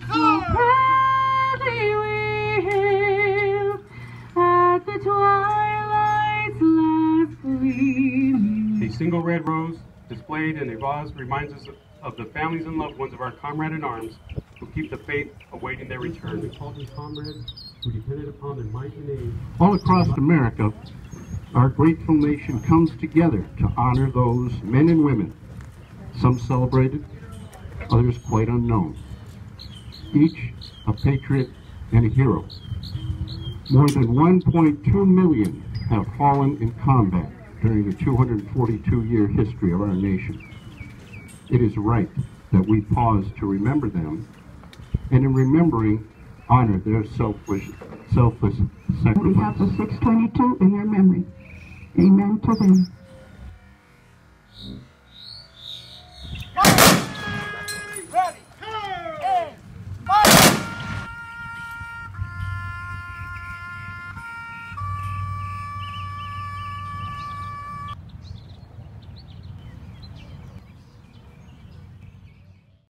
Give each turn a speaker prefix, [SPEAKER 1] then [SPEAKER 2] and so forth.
[SPEAKER 1] that so proudly we at the twilight's last gleaming.
[SPEAKER 2] A single red rose displayed in a vase reminds us of the families and loved ones of our comrade in arms who keep the faith awaiting their return. We call them comrades who depended upon their mighty name.
[SPEAKER 3] All across America, our grateful nation comes together to honor those men and women, some celebrated, others quite unknown. Each a patriot and a hero. More than 1.2 million have fallen in combat during the 242-year history of our nation. It is right that we pause to remember them, and in remembering, honor their selfless, selfless sacrifice.
[SPEAKER 4] We have the 622 in their memory. Amen to them.